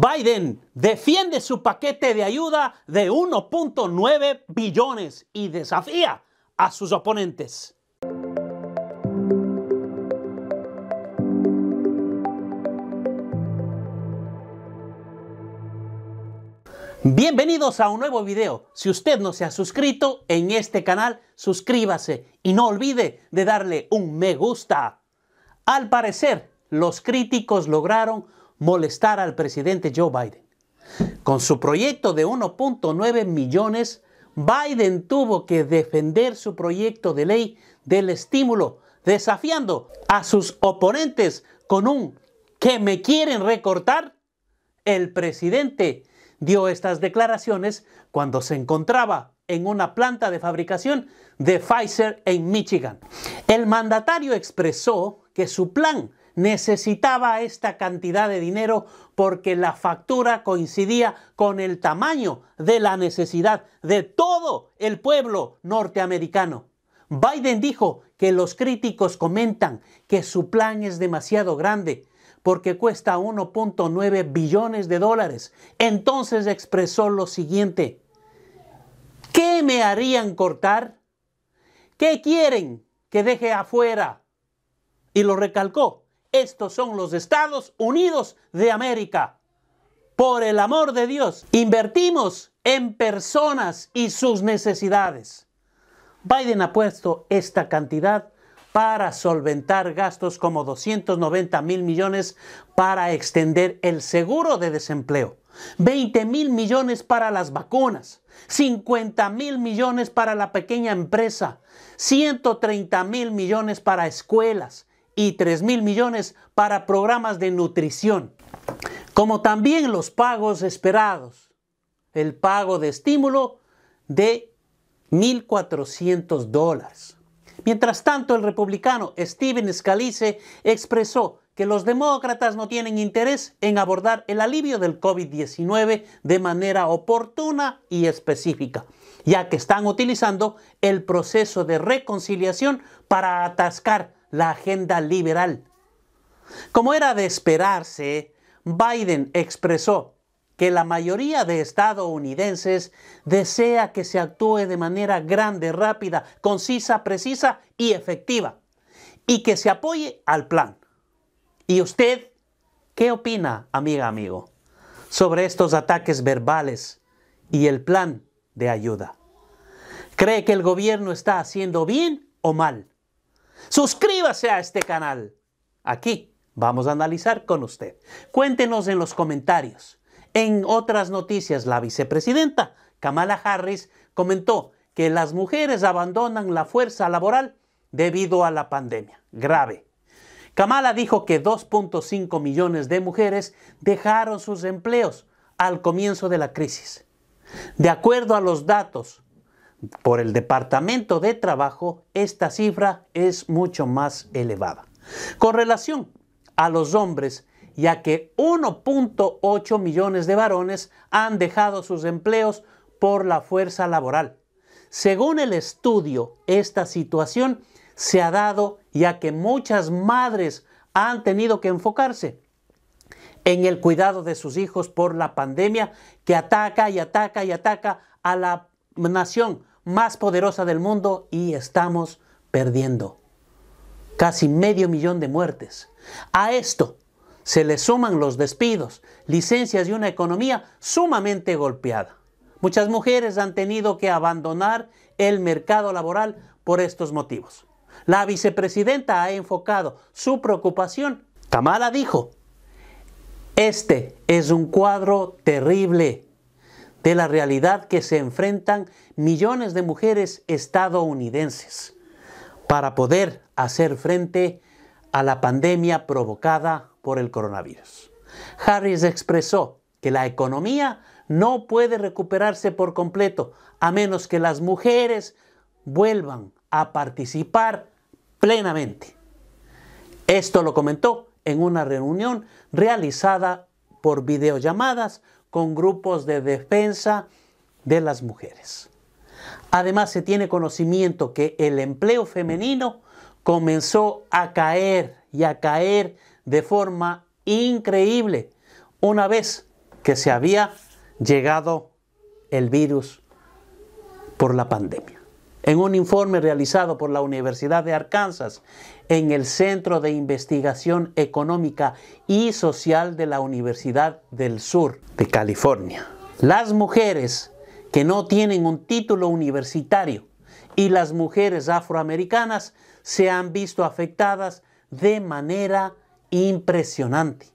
Biden defiende su paquete de ayuda de 1.9 billones y desafía a sus oponentes. Bienvenidos a un nuevo video. Si usted no se ha suscrito en este canal, suscríbase y no olvide de darle un me gusta. Al parecer, los críticos lograron molestar al presidente Joe Biden. Con su proyecto de 1.9 millones, Biden tuvo que defender su proyecto de ley del estímulo, desafiando a sus oponentes con un que me quieren recortar. El presidente dio estas declaraciones cuando se encontraba en una planta de fabricación de Pfizer en Michigan. El mandatario expresó que su plan necesitaba esta cantidad de dinero porque la factura coincidía con el tamaño de la necesidad de todo el pueblo norteamericano. Biden dijo que los críticos comentan que su plan es demasiado grande porque cuesta 1.9 billones de dólares. Entonces expresó lo siguiente, ¿qué me harían cortar? ¿Qué quieren que deje afuera? Y lo recalcó, estos son los Estados Unidos de América. Por el amor de Dios, invertimos en personas y sus necesidades. Biden ha puesto esta cantidad para solventar gastos como 290 mil millones para extender el seguro de desempleo, 20 mil millones para las vacunas, 50 mil millones para la pequeña empresa, 130 mil millones para escuelas, y 3 mil millones para programas de nutrición, como también los pagos esperados, el pago de estímulo de 1.400 dólares. Mientras tanto, el republicano Steven Scalise expresó que los demócratas no tienen interés en abordar el alivio del COVID-19 de manera oportuna y específica, ya que están utilizando el proceso de reconciliación para atascar la agenda liberal. Como era de esperarse, Biden expresó que la mayoría de estadounidenses desea que se actúe de manera grande, rápida, concisa, precisa y efectiva, y que se apoye al plan. ¿Y usted qué opina, amiga, amigo, sobre estos ataques verbales y el plan de ayuda? ¿Cree que el gobierno está haciendo bien o mal? Suscríbase a este canal. Aquí vamos a analizar con usted. Cuéntenos en los comentarios. En otras noticias, la vicepresidenta Kamala Harris comentó que las mujeres abandonan la fuerza laboral debido a la pandemia. Grave. Kamala dijo que 2.5 millones de mujeres dejaron sus empleos al comienzo de la crisis. De acuerdo a los datos por el Departamento de Trabajo, esta cifra es mucho más elevada. Con relación a los hombres, ya que 1.8 millones de varones han dejado sus empleos por la fuerza laboral. Según el estudio, esta situación se ha dado ya que muchas madres han tenido que enfocarse en el cuidado de sus hijos por la pandemia que ataca y ataca y ataca a la nación más poderosa del mundo y estamos perdiendo. Casi medio millón de muertes. A esto se le suman los despidos, licencias y una economía sumamente golpeada. Muchas mujeres han tenido que abandonar el mercado laboral por estos motivos. La vicepresidenta ha enfocado su preocupación. Kamala dijo, este es un cuadro terrible de la realidad que se enfrentan millones de mujeres estadounidenses para poder hacer frente a la pandemia provocada por el coronavirus. Harris expresó que la economía no puede recuperarse por completo a menos que las mujeres vuelvan a participar plenamente. Esto lo comentó en una reunión realizada por videollamadas con grupos de defensa de las mujeres. Además, se tiene conocimiento que el empleo femenino comenzó a caer y a caer de forma increíble una vez que se había llegado el virus por la pandemia. En un informe realizado por la Universidad de Arkansas en el Centro de Investigación Económica y Social de la Universidad del Sur de California, las mujeres que no tienen un título universitario y las mujeres afroamericanas se han visto afectadas de manera impresionante.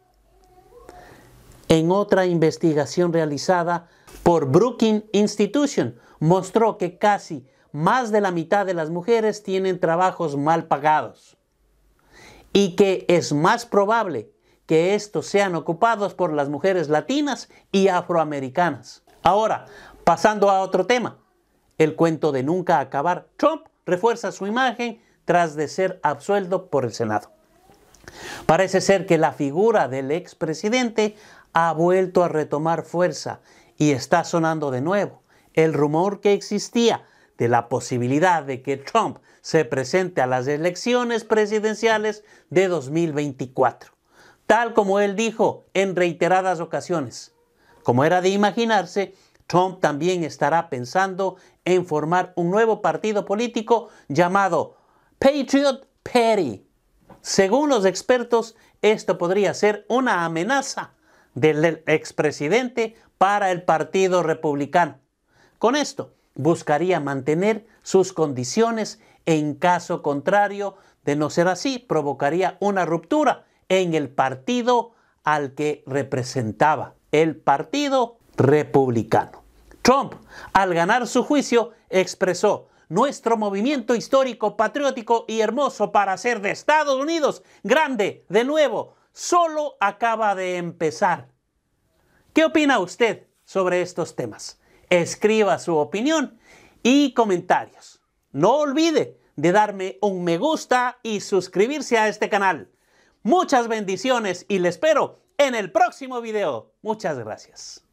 En otra investigación realizada por Brookings Institution mostró que casi más de la mitad de las mujeres tienen trabajos mal pagados y que es más probable que estos sean ocupados por las mujeres latinas y afroamericanas. Ahora, pasando a otro tema, el cuento de nunca acabar. Trump refuerza su imagen tras de ser absuelto por el Senado. Parece ser que la figura del expresidente ha vuelto a retomar fuerza y está sonando de nuevo el rumor que existía de la posibilidad de que Trump se presente a las elecciones presidenciales de 2024, tal como él dijo en reiteradas ocasiones. Como era de imaginarse, Trump también estará pensando en formar un nuevo partido político llamado Patriot Party. Según los expertos, esto podría ser una amenaza del expresidente para el Partido Republicano. Con esto, buscaría mantener sus condiciones en caso contrario de no ser así, provocaría una ruptura en el partido al que representaba, el Partido Republicano. Trump, al ganar su juicio, expresó, nuestro movimiento histórico, patriótico y hermoso para ser de Estados Unidos, grande, de nuevo, solo acaba de empezar. ¿Qué opina usted sobre estos temas? Escriba su opinión y comentarios. No olvide de darme un me gusta y suscribirse a este canal. Muchas bendiciones y le espero en el próximo video. Muchas gracias.